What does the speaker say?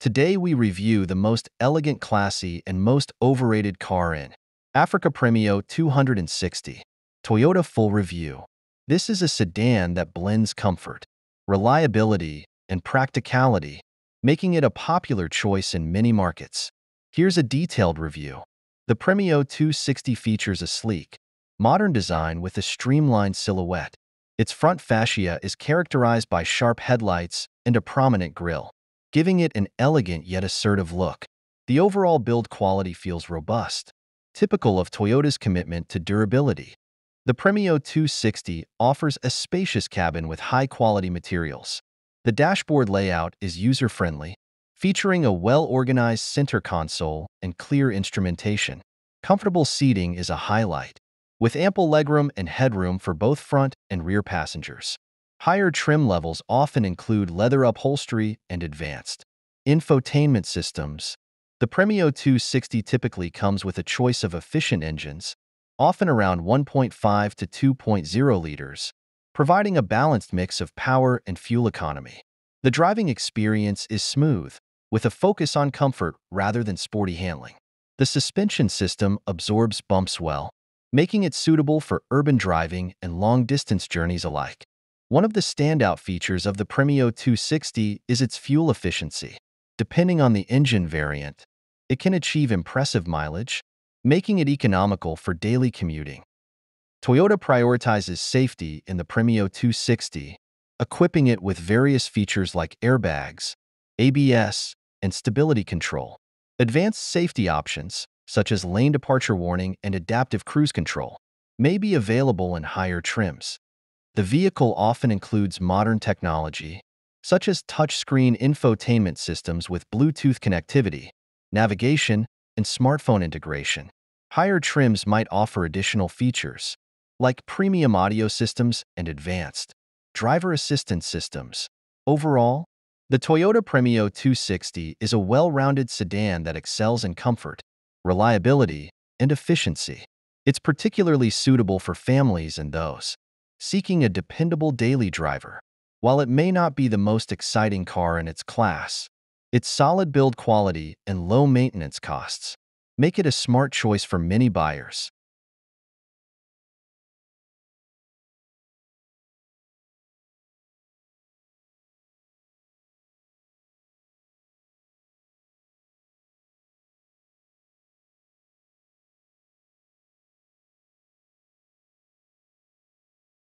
Today we review the most elegant, classy, and most overrated car in Africa Premio 260. Toyota Full Review. This is a sedan that blends comfort, reliability, and practicality, making it a popular choice in many markets. Here's a detailed review. The Premio 260 features a sleek, modern design with a streamlined silhouette. Its front fascia is characterized by sharp headlights and a prominent grille, giving it an elegant yet assertive look. The overall build quality feels robust, typical of Toyota's commitment to durability. The Premio 260 offers a spacious cabin with high-quality materials. The dashboard layout is user-friendly, featuring a well-organized center console and clear instrumentation. Comfortable seating is a highlight, with ample legroom and headroom for both front and rear passengers. Higher trim levels often include leather upholstery and advanced infotainment systems. The Premio 260 typically comes with a choice of efficient engines, often around 1.5 to 2.0 liters, providing a balanced mix of power and fuel economy. The driving experience is smooth, with a focus on comfort rather than sporty handling. The suspension system absorbs bumps well, making it suitable for urban driving and long-distance journeys alike. One of the standout features of the Premio 260 is its fuel efficiency. Depending on the engine variant, it can achieve impressive mileage, making it economical for daily commuting. Toyota prioritizes safety in the Premio 260, equipping it with various features like airbags, ABS, and stability control. Advanced safety options, such as lane departure warning and adaptive cruise control, may be available in higher trims. The vehicle often includes modern technology, such as touchscreen infotainment systems with Bluetooth connectivity, navigation, and smartphone integration. Higher trims might offer additional features, like premium audio systems and advanced driver assistance systems. Overall, the Toyota Premio 260 is a well-rounded sedan that excels in comfort, reliability, and efficiency. It's particularly suitable for families and those seeking a dependable daily driver. While it may not be the most exciting car in its class, its solid build quality and low maintenance costs make it a smart choice for many buyers.